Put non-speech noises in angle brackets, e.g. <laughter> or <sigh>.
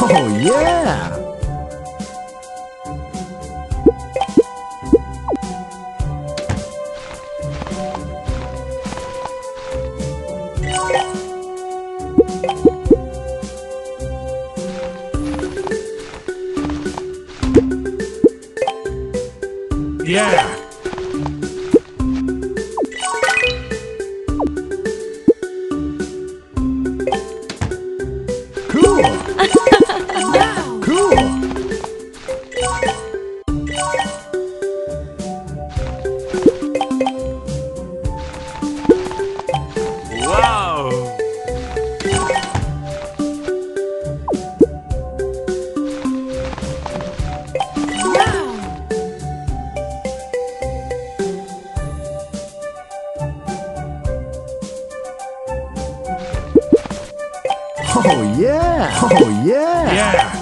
Oh, yeah! Yeah! Cool! <laughs> Oh, yeah! Oh, yeah! Yeah!